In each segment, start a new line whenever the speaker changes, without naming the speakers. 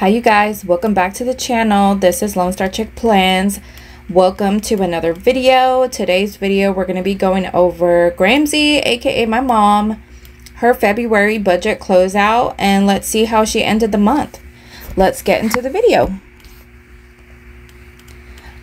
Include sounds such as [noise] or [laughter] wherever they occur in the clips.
Hi you guys, welcome back to the channel. This is Lone Star Chick Plans. Welcome to another video. Today's video we're going to be going over Gramzee, aka my mom, her February budget closeout, and let's see how she ended the month. Let's get into the video.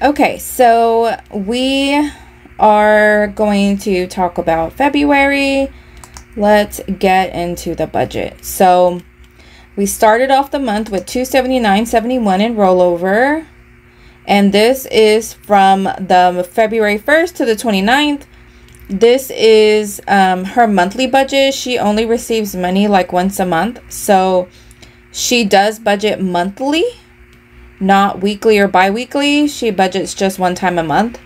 Okay, so we are going to talk about February. Let's get into the budget. So we started off the month with 279.71 in rollover. And this is from the February 1st to the 29th. This is um, her monthly budget. She only receives money like once a month. So she does budget monthly, not weekly or bi-weekly. She budgets just one time a month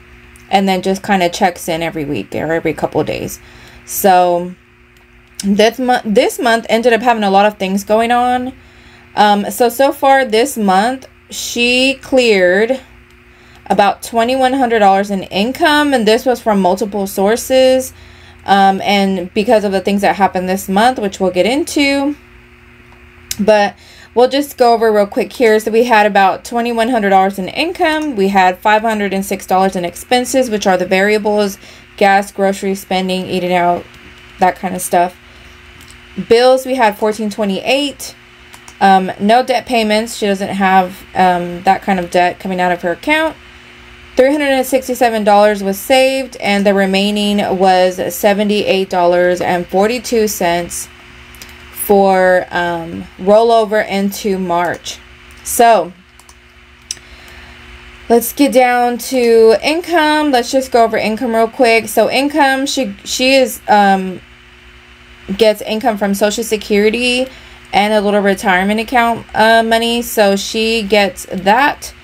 and then just kind of checks in every week or every couple of days. So this month this month ended up having a lot of things going on. Um so so far this month she cleared about $2100 in income and this was from multiple sources. Um and because of the things that happened this month which we'll get into but we'll just go over real quick here. So we had about $2100 in income. We had $506 in expenses which are the variables gas grocery spending eating out that kind of stuff bills we had 1428 um, no debt payments. She doesn't have um, that kind of debt coming out of her account. $367 was saved and the remaining was $78.42 for um, rollover into March. So let's get down to income. Let's just go over income real quick. So income she she is um gets income from Social Security and a little retirement account uh, money. So she gets that.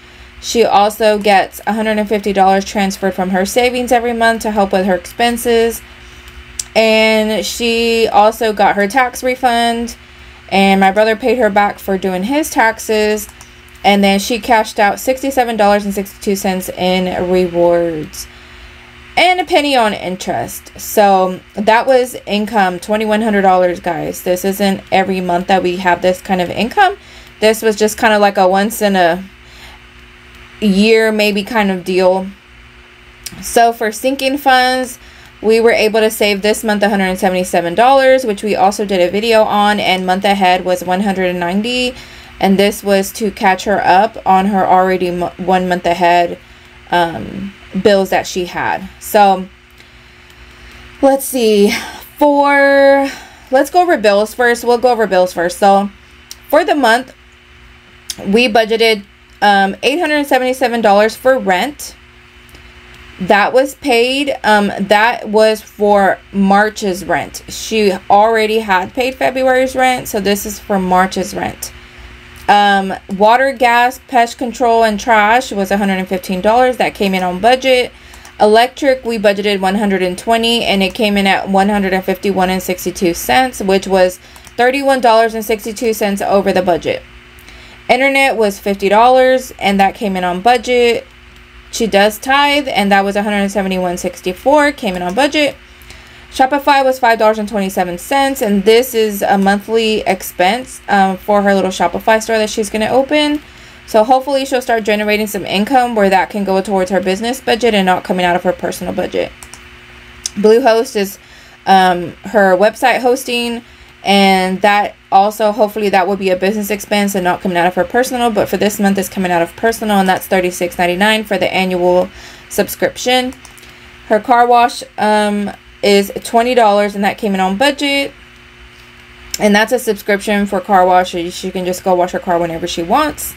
She also gets $150 transferred from her savings every month to help with her expenses. And she also got her tax refund. And my brother paid her back for doing his taxes. And then she cashed out $67.62 in rewards and a penny on interest. So that was income $2,100, guys. This isn't every month that we have this kind of income. This was just kind of like a once in a year, maybe kind of deal. So for sinking funds, we were able to save this month $177, which we also did a video on, and month ahead was 190 and this was to catch her up on her already one month ahead um, bills that she had. So let's see. For let's go over bills first. We'll go over bills first. So for the month, we budgeted um, $877 for rent. That was paid. Um, that was for March's rent. She already had paid February's rent, so this is for March's rent. Um, water, gas, pest control, and trash was $115. That came in on budget. Electric, we budgeted 120 and it came in at 151 and 62 which was $31.62 over the budget. Internet was $50 and that came in on budget. She does tithe and that was 171.64 came in on budget. Shopify was $5.27, and this is a monthly expense um, for her little Shopify store that she's going to open. So hopefully she'll start generating some income where that can go towards her business budget and not coming out of her personal budget. Bluehost is um, her website hosting, and that also hopefully that will be a business expense and not coming out of her personal. But for this month, it's coming out of personal, and that's $36.99 for the annual subscription. Her car wash um, is $20 and that came in on budget. And that's a subscription for car wash. She can just go wash her car whenever she wants.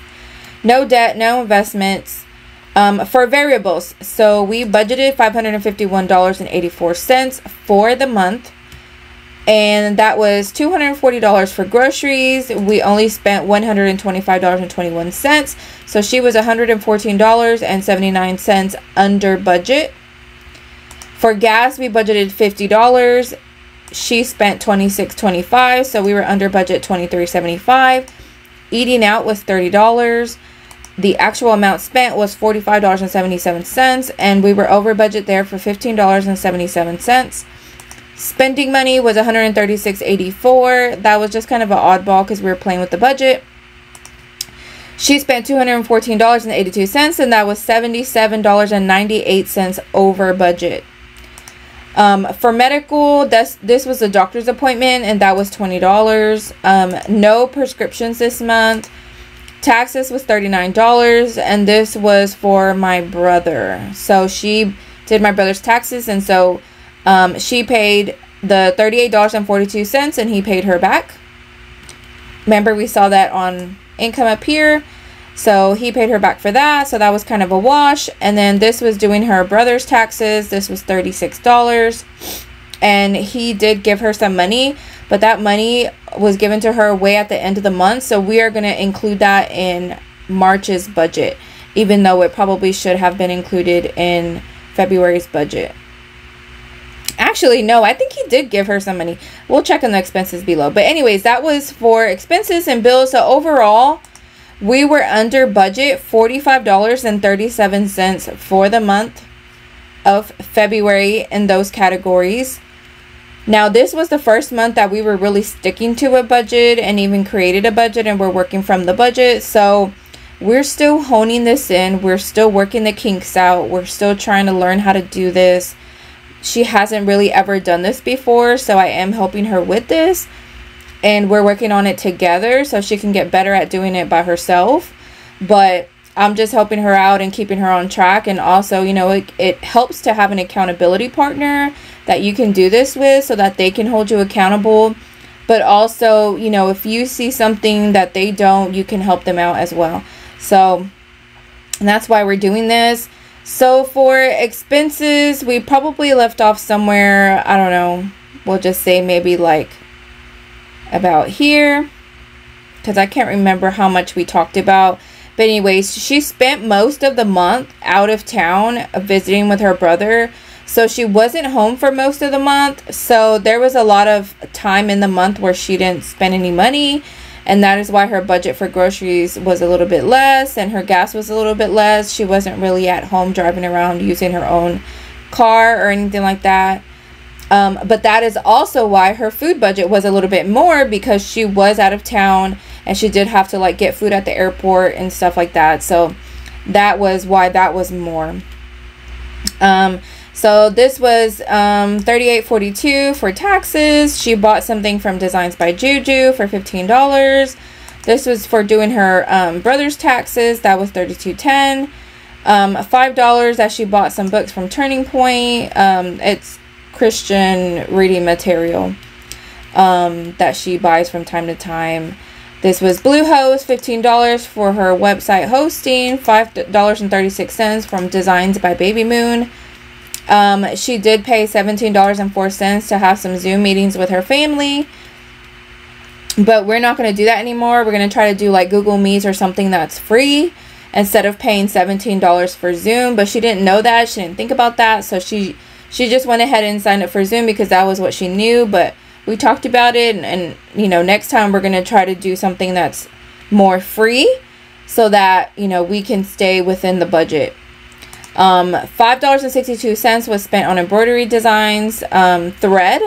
No debt, no investments. Um, for variables, so we budgeted $551.84 for the month. And that was $240 for groceries. We only spent $125.21. So she was $114.79 under budget. For gas, we budgeted $50. She spent $26.25, so we were under budget $23.75. Eating out was $30. The actual amount spent was $45.77, and we were over budget there for $15.77. Spending money was $136.84. That was just kind of an oddball because we were playing with the budget. She spent $214.82 and that was $77.98 over budget. Um, for medical, this this was a doctor's appointment and that was $20. Um, no prescriptions this month. Taxes was $39 and this was for my brother. So she did my brother's taxes and so um, she paid the $38.42 and he paid her back. Remember we saw that on income up here. So he paid her back for that. So that was kind of a wash. And then this was doing her brother's taxes. This was $36. And he did give her some money, but that money was given to her way at the end of the month. So we are going to include that in March's budget, even though it probably should have been included in February's budget. Actually, no, I think he did give her some money. We'll check on the expenses below. But anyways, that was for expenses and bills. So overall, we were under budget $45.37 for the month of February in those categories. Now, this was the first month that we were really sticking to a budget and even created a budget and we're working from the budget. So, we're still honing this in. We're still working the kinks out. We're still trying to learn how to do this. She hasn't really ever done this before, so I am helping her with this and we're working on it together so she can get better at doing it by herself. But i'm just helping her out and keeping her on track. And also you know it, it helps to have an accountability partner that you can do this with so that they can hold you accountable. But also you know if you see something that they don't you can help them out as well. So and that's why we're doing this. So for expenses we probably left off somewhere i don't know we'll just say maybe like about here because I can't remember how much we talked about. But anyways, she spent most of the month out of town visiting with her brother. So she wasn't home for most of the month. So there was a lot of time in the month where she didn't spend any money. And that is why her budget for groceries was a little bit less and her gas was a little bit less. She wasn't really at home driving around using her own car or anything like that. Um, but that is also why her food budget was a little bit more because she was out of town and she did have to like get food at the airport and stuff like that. So that was why that was more. Um, so this was um, 38.42 for taxes. She bought something from Designs by Juju for $15. This was for doing her um, brother's taxes. That was 32.10. Um, $5 that she bought some books from Turning Point. Um, it's Christian reading material um, that she buys from time to time. This was Bluehost, $15 for her website hosting, $5.36 from Designs by Baby Moon. Um, she did pay $17.04 to have some Zoom meetings with her family. But we're not going to do that anymore. We're going to try to do like Google Meets or something that's free instead of paying $17 for Zoom. But she didn't know that. She didn't think about that. So she she just went ahead and signed up for Zoom because that was what she knew. But we talked about it, and, and you know, next time we're going to try to do something that's more free so that, you know, we can stay within the budget. Um, $5.62 was spent on embroidery designs, um, thread.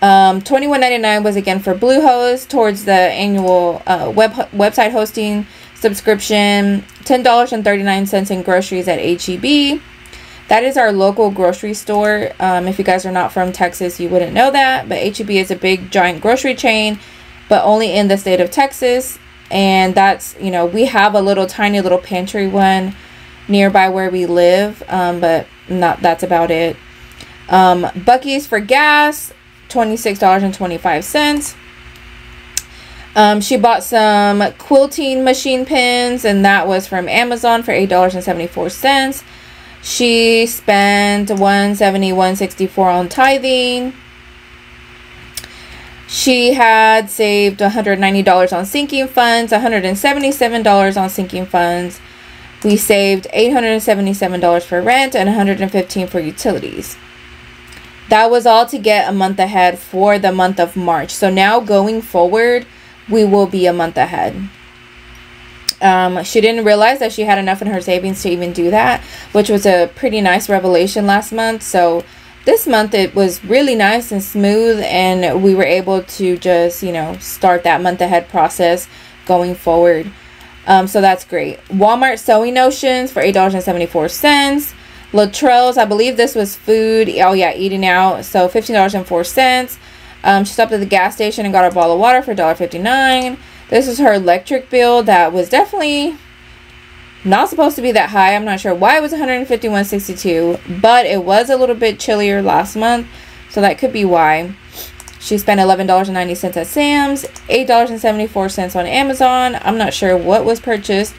Um, $21.99 was again for Bluehost towards the annual uh, web website hosting subscription. $10.39 in groceries at HEB. That is our local grocery store. Um, if you guys are not from Texas, you wouldn't know that. But HEB is a big, giant grocery chain, but only in the state of Texas. And that's, you know, we have a little tiny little pantry one nearby where we live, um, but not that's about it. Um, Buc-ee's for gas, $26.25. Um, she bought some quilting machine pins, and that was from Amazon for $8.74. She spent 170 164 on tithing. She had saved $190 on sinking funds, $177 on sinking funds. We saved $877 for rent and $115 for utilities. That was all to get a month ahead for the month of March. So now going forward, we will be a month ahead. Um, she didn't realize that she had enough in her savings to even do that, which was a pretty nice revelation last month. So this month it was really nice and smooth, and we were able to just, you know, start that month ahead process going forward. Um, so that's great. Walmart sewing notions for $8.74. Latrell's, I believe this was food. Oh, yeah, eating out. So $15.04. Um, she stopped at the gas station and got a bottle of water for $1.59. This is her electric bill that was definitely not supposed to be that high. I'm not sure why it was 151.62, but it was a little bit chillier last month, so that could be why. She spent $11.90 at Sam's, $8.74 on Amazon. I'm not sure what was purchased.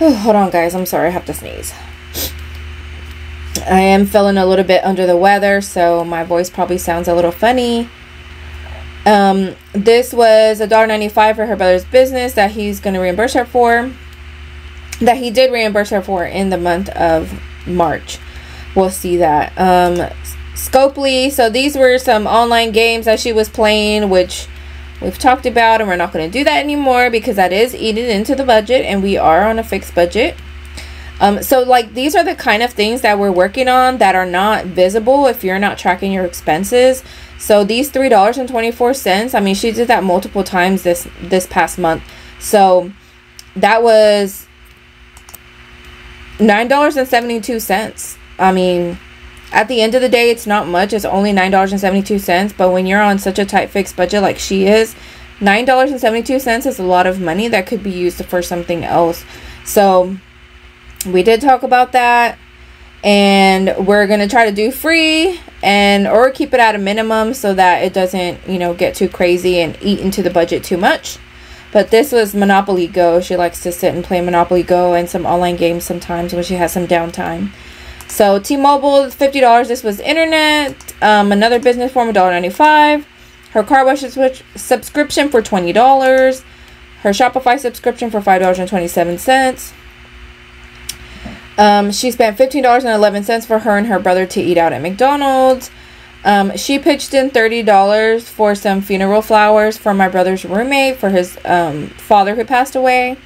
Oh, [sighs] hold on, guys. I'm sorry. I have to sneeze. I am feeling a little bit under the weather, so my voice probably sounds a little funny. Um, this was a dollar ninety-five for her brother's business that he's going to reimburse her for. That he did reimburse her for in the month of March. We'll see that. Um, Scopely. So these were some online games that she was playing, which we've talked about, and we're not going to do that anymore because that is eaten into the budget, and we are on a fixed budget. Um, so like these are the kind of things that we're working on that are not visible if you're not tracking your expenses. So these three dollars and twenty four cents. I mean, she did that multiple times this this past month. So that was nine dollars and seventy two cents. I mean, at the end of the day, it's not much. It's only nine dollars and seventy two cents. But when you're on such a tight fixed budget like she is, nine dollars and seventy two cents is a lot of money that could be used for something else. So we did talk about that and we're going to try to do free and or keep it at a minimum so that it doesn't you know get too crazy and eat into the budget too much. But this was monopoly go. She likes to sit and play monopoly go and some online games sometimes when she has some downtime. So t-mobile $50 this was internet. Um, another business form $1.95 her car wash subscription for $20 her shopify subscription for $5.27 um, she spent $15.11 for her and her brother to eat out at McDonald's. Um, she pitched in $30 for some funeral flowers for my brother's roommate for his um, father who passed away.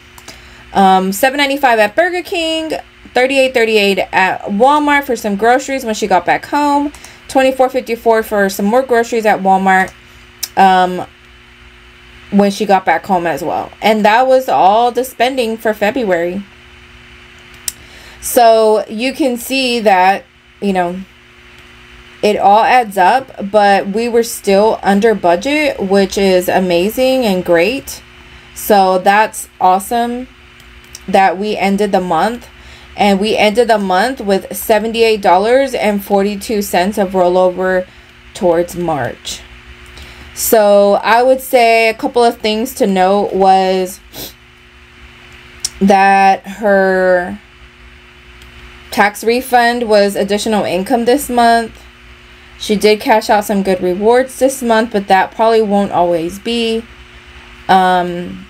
Um, $7.95 at Burger King. $38.38 at Walmart for some groceries when she got back home. $24.54 for some more groceries at Walmart um, when she got back home as well. And that was all the spending for February. So you can see that, you know, it all adds up, but we were still under budget, which is amazing and great. So that's awesome that we ended the month. And we ended the month with $78.42 of rollover towards March. So I would say a couple of things to note was that her Tax refund was additional income this month. She did cash out some good rewards this month, but that probably won't always be. Um,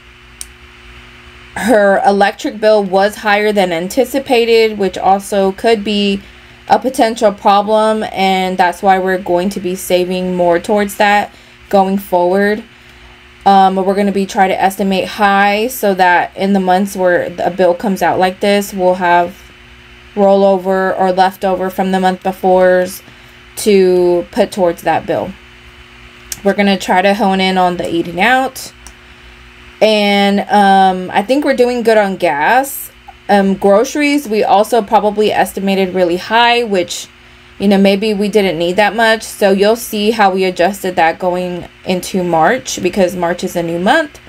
her electric bill was higher than anticipated, which also could be a potential problem, and that's why we're going to be saving more towards that going forward. Um, but we're going to be trying to estimate high so that in the months where a bill comes out like this, we'll have rollover or leftover from the month before's to put towards that bill. We're going to try to hone in on the eating out. And um, I think we're doing good on gas. Um, groceries, we also probably estimated really high, which, you know, maybe we didn't need that much. So you'll see how we adjusted that going into March because March is a new month.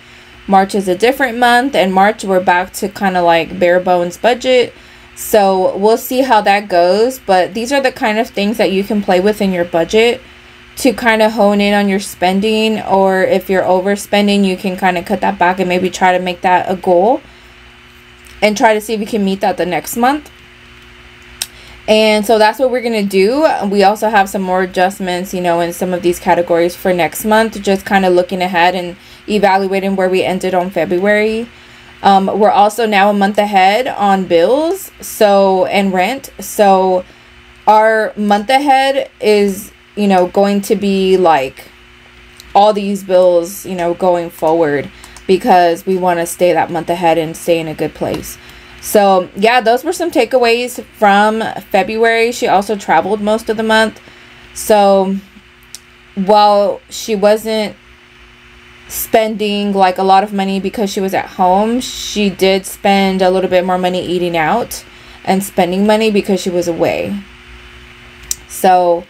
March is a different month. And March, we're back to kind of like bare bones budget so we'll see how that goes. But these are the kind of things that you can play with in your budget to kind of hone in on your spending. Or if you're overspending, you can kind of cut that back and maybe try to make that a goal and try to see if you can meet that the next month. And so that's what we're going to do. We also have some more adjustments, you know, in some of these categories for next month, just kind of looking ahead and evaluating where we ended on February. Um, we're also now a month ahead on bills, so and rent. So our month ahead is, you know, going to be like all these bills, you know, going forward because we want to stay that month ahead and stay in a good place. So, yeah, those were some takeaways from February. She also traveled most of the month. So, while she wasn't spending like a lot of money because she was at home, she did spend a little bit more money eating out and spending money because she was away. So,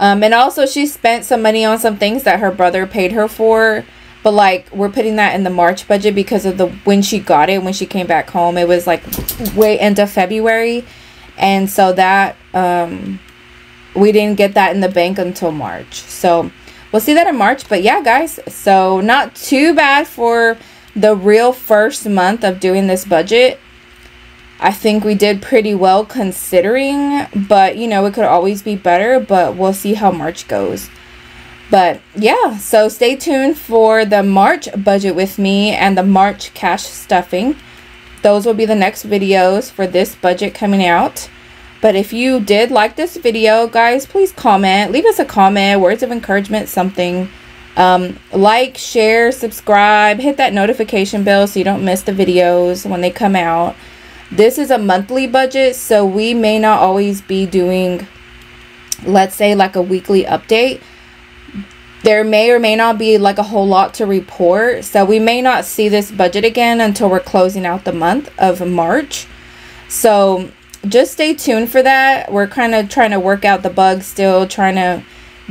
um, and also she spent some money on some things that her brother paid her for. But like we're putting that in the March budget because of the when she got it when she came back home it was like way into February, and so that um, we didn't get that in the bank until March. So we'll see that in March. But yeah, guys, so not too bad for the real first month of doing this budget. I think we did pretty well considering, but you know, it could always be better, but we'll see how March goes. But yeah, so stay tuned for the March budget with me and the March cash stuffing. Those will be the next videos for this budget coming out. But if you did like this video, guys, please comment. Leave us a comment, words of encouragement, something. Um, like, share, subscribe, hit that notification bell so you don't miss the videos when they come out. This is a monthly budget, so we may not always be doing, let's say, like a weekly update. There may or may not be like a whole lot to report, so we may not see this budget again until we're closing out the month of March. So just stay tuned for that. We're kind of trying to work out the bugs still, trying to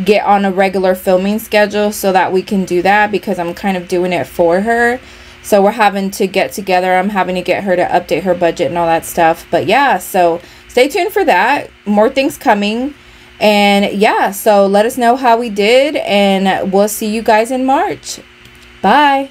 get on a regular filming schedule so that we can do that because I'm kind of doing it for her. So we're having to get together. I'm having to get her to update her budget and all that stuff. But yeah, so stay tuned for that. More things coming. And yeah, so let us know how we did. And we'll see you guys in March. Bye.